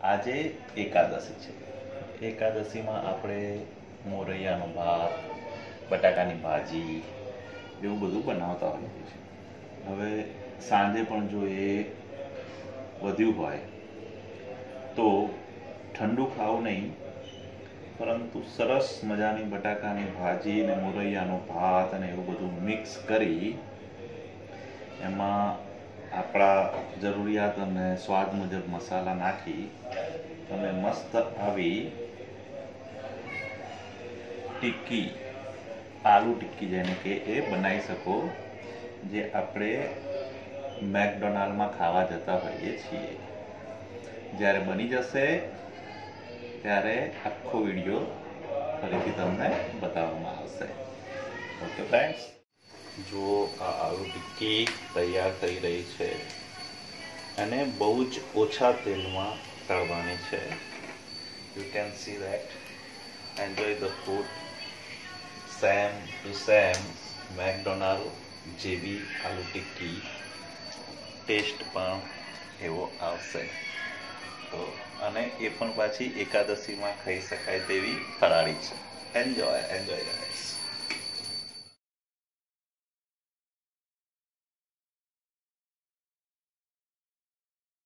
આજે એકાદશી છે. એકાદશીમાં આપણે મોરૈયાનો ભાત, બટાકાની ભાજી, એવું બધું બનાવતા હોઈએ છીએ. હવે સાંજે પણ જો એ વધ્યું હોય, તો ઠંડુ ખાવું નહીં, પરંતુ સરસ મજાની બટાકાની ભાજી ને મોરૈયાનો ભાત અને એવું બધું મિક્સ કરી, એમાં આપણા જરૂરિયાત અને સ્વાદ મુજબ મસાલા નાખી તમે મસ્ત આવી ટિક્કી, આલુ ટિક્કી જેને કે એ બનાવી શકો, જે આપણે મેકડોનાલ્ડમાં ખાવા જતા હોઈએ છીએ. જ્યારે બની જશે, ત્યારે આખો વીડિયો ફરીથી તમને બતાવવામાં આવશે. ઓકે ફ્રેન્ડ્સ જો આ આલુ ટિક્કી તૈયાર થઈ રહી છે અને બહુ જ ઓછા તેલમાં તળવાની છે. You can see that enjoy the food same to same McDonald જેવી આલુ ટિક્કી ટેસ્ટ પણ એવો આવશે. તો, અને એ પણ પાછી એકાદશીમાં ખાઈ શકાય તેવી ફરાળી છે. Enjoy enjoy guys